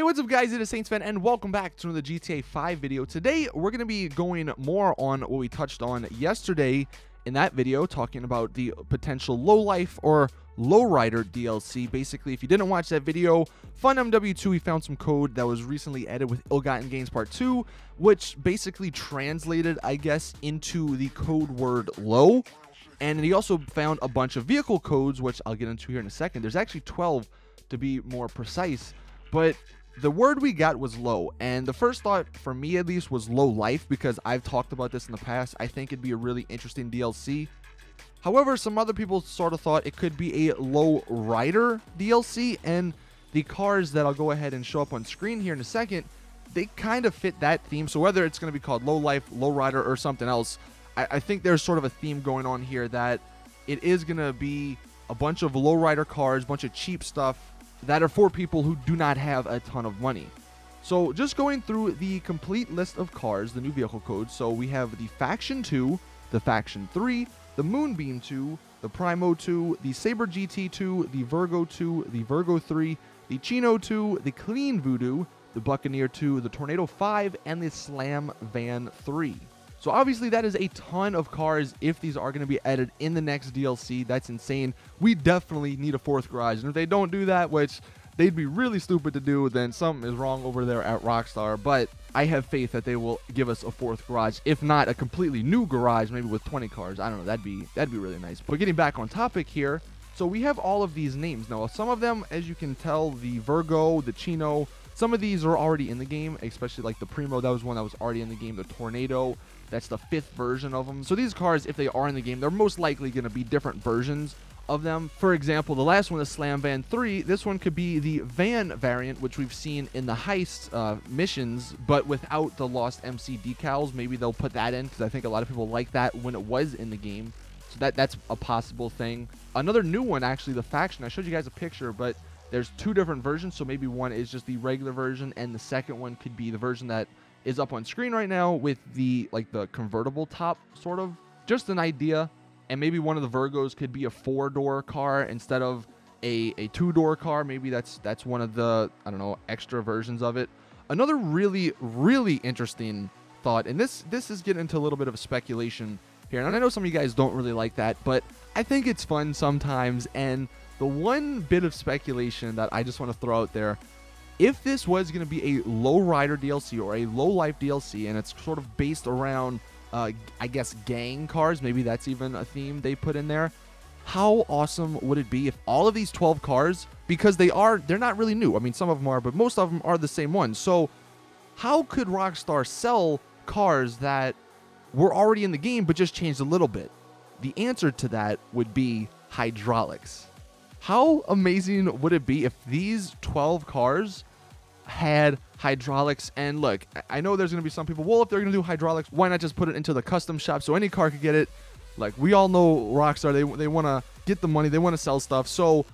Hey, what's up guys? It is Saintsfan and welcome back to another GTA 5 video. Today, we're going to be going more on what we touched on yesterday in that video, talking about the potential low life or lowrider DLC. Basically, if you didn't watch that video, Fun MW2, we found some code that was recently added with Ill-Gotten Gains Part 2, which basically translated, I guess, into the code word low. And he also found a bunch of vehicle codes, which I'll get into here in a second. There's actually 12 to be more precise. But the word we got was low. And the first thought, for me at least, was low life because I've talked about this in the past. I think it'd be a really interesting DLC. However, some other people sort of thought it could be a low rider DLC. And the cars that I'll go ahead and show up on screen here in a second, they kind of fit that theme. So whether it's going to be called low life, low rider, or something else, I, I think there's sort of a theme going on here that it is going to be a bunch of low rider cars, bunch of cheap stuff that are for people who do not have a ton of money. So just going through the complete list of cars, the new vehicle codes. So we have the Faction 2, the Faction 3, the Moonbeam 2, the Primo 2, the Sabre GT 2, the Virgo 2, the Virgo 3, the Chino 2, the Clean Voodoo, the Buccaneer 2, the Tornado 5, and the Slam Van 3. So obviously that is a ton of cars if these are going to be added in the next DLC. That's insane. We definitely need a fourth garage. And if they don't do that, which they'd be really stupid to do, then something is wrong over there at Rockstar. But I have faith that they will give us a fourth garage, if not a completely new garage, maybe with 20 cars. I don't know. That'd be that'd be really nice. But getting back on topic here, so we have all of these names now. Some of them, as you can tell, the Virgo, the Chino, some of these are already in the game, especially like the Primo. That was one that was already in the game. The Tornado, that's the fifth version of them. So these cars, if they are in the game, they're most likely going to be different versions of them. For example, the last one, the Slam Van 3, this one could be the van variant, which we've seen in the heist uh, missions, but without the Lost MC decals. Maybe they'll put that in because I think a lot of people like that when it was in the game. So that that's a possible thing. Another new one, actually, the Faction. I showed you guys a picture, but there's two different versions. So maybe one is just the regular version, and the second one could be the version that is up on screen right now with the like the convertible top sort of just an idea and maybe one of the virgos could be a four door car instead of a, a two door car maybe that's that's one of the i don't know extra versions of it another really really interesting thought and this this is getting into a little bit of speculation here and i know some of you guys don't really like that but i think it's fun sometimes and the one bit of speculation that i just want to throw out there if this was going to be a low rider DLC or a low life DLC, and it's sort of based around, uh, I guess, gang cars, maybe that's even a theme they put in there. How awesome would it be if all of these 12 cars, because they are, they're not really new. I mean, some of them are, but most of them are the same ones. So, how could Rockstar sell cars that were already in the game but just changed a little bit? The answer to that would be hydraulics. How amazing would it be if these 12 cars had hydraulics. And look, I know there's going to be some people, well, if they're going to do hydraulics, why not just put it into the custom shop so any car could get it? Like, we all know Rockstar, they, they want to get the money, they want to sell stuff. So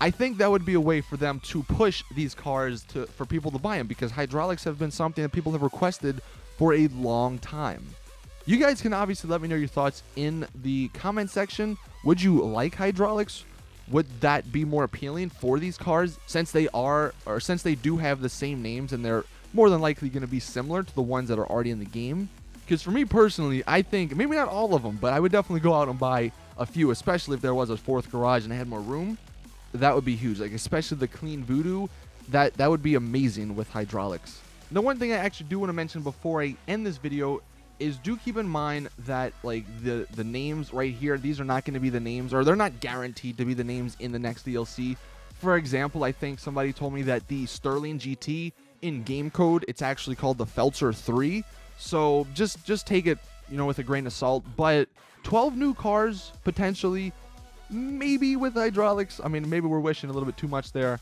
I think that would be a way for them to push these cars to for people to buy them because hydraulics have been something that people have requested for a long time. You guys can obviously let me know your thoughts in the comment section. Would you like hydraulics? would that be more appealing for these cars since they are or since they do have the same names and they're more than likely going to be similar to the ones that are already in the game because for me personally i think maybe not all of them but i would definitely go out and buy a few especially if there was a fourth garage and I had more room that would be huge like especially the clean voodoo that that would be amazing with hydraulics the one thing i actually do want to mention before i end this video is do keep in mind that like the the names right here these are not going to be the names or they're not guaranteed to be the names in the next DLC. For example, I think somebody told me that the Stirling GT in game code it's actually called the Feltzer 3. So just just take it, you know, with a grain of salt, but 12 new cars potentially maybe with hydraulics. I mean, maybe we're wishing a little bit too much there.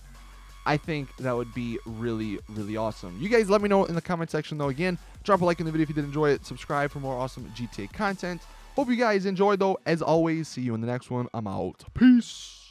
I think that would be really, really awesome. You guys let me know in the comment section, though. Again, drop a like in the video if you did enjoy it. Subscribe for more awesome GTA content. Hope you guys enjoyed, though. As always, see you in the next one. I'm out. Peace.